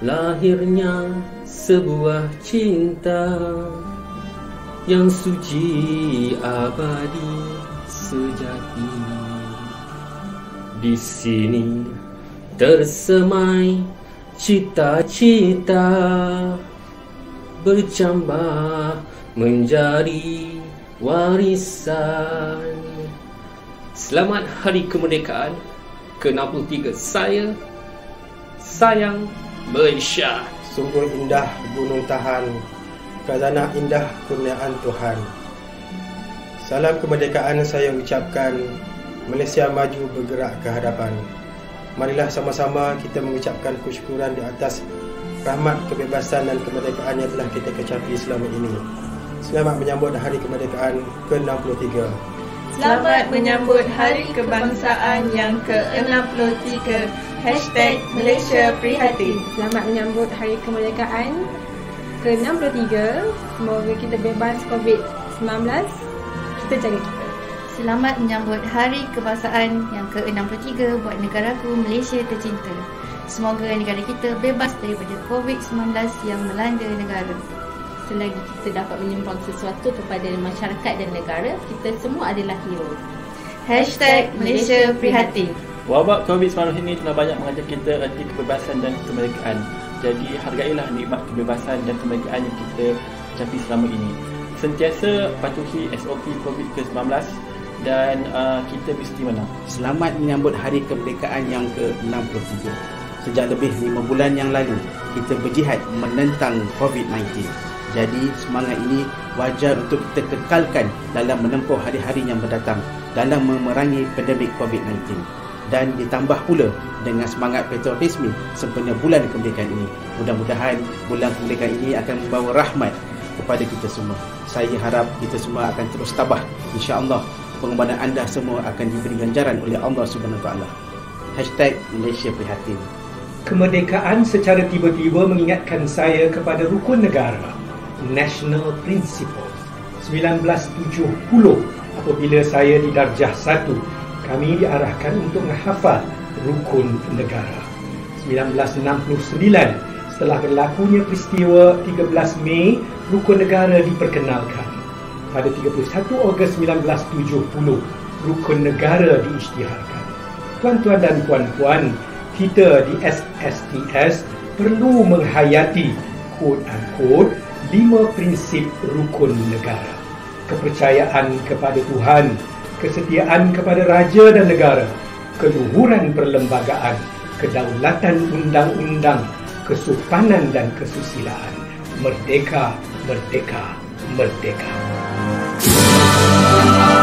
lahirnya sebuah cinta yang suci abadi sejati. Di sini tersemai cita-cita bercambah menjadi warisan. Selamat Hari Kemerdekaan ke-63 saya sayang Malaysia. Sungguh indah gunung tahan, khazanah indah kurniaan Tuhan. Salam kemerdekaan saya ucapkan Malaysia maju bergerak ke hadapan. Marilah sama-sama kita mengucapkan kesyukuran di atas rahmat kebebasan dan kemerdekaan yang telah kita kecapi selama ini. Selamat menyambut Hari Kemerdekaan ke-63. Selamat menyambut Hari Kebangsaan yang ke-63 Hashtag Malaysia Prihatin. Selamat menyambut Hari Kemerdekaan ke-63 Semoga kita bebas COVID-19 Kita jaga kita. Selamat menyambut Hari Kebangsaan yang ke-63 buat negaraku Malaysia tercinta. Semoga negara kita bebas daripada COVID-19 yang melanda negara. Selagi kita dapat menyumbang sesuatu kepada masyarakat dan negara, kita semua adalah hero. Hashtag Malaysia Prihatin. Wabak COVID-19 ini telah banyak mengajar kita erti kebebasan dan kemerdekaan. Jadi hargailah nikmat kebebasan dan kemerdekaan yang kita capai selama ini. Sentiasa patuhi SOP COVID-19 dan uh, kita mesti menang. Selamat menyambut Hari Kemerdekaan yang ke-63. Sejak lebih 5 bulan yang lalu, kita berjihad menentang COVID-19. Jadi semangat ini wajar untuk kita kekalkan dalam menempuh hari-hari yang mendatang dalam memerangi pandemik COVID-19 dan ditambah pula dengan semangat patriotisme sempena bulan kemerdekaan ini. Mudah-mudahan bulan kemerdekaan ini akan membawa rahmat kepada kita semua. Saya harap kita semua akan terus tabah insya-Allah pengorbanan anda semua akan diberi ganjaran oleh Allah Taala. Hashtag Malaysia Prihatin. Kemerdekaan secara tiba-tiba mengingatkan saya kepada rukun negara, National Principles. 1970 apabila saya di darjah 1, kami diarahkan untuk menghafal rukun negara. 1969 setelah berlakunya peristiwa 13 Mei, rukun negara diperkenalkan pada 31 Ogos 1970 rukun negara diisytiharkan. Tuan-tuan dan puan-puan, kita di SSTS perlu menghayati quote-unquote lima prinsip rukun negara. Kepercayaan kepada Tuhan, kesetiaan kepada raja dan negara, keluhuran perlembagaan, kedaulatan undang-undang, kesopanan dan kesusilaan. Merdeka, merdeka, merdeka. Thank you.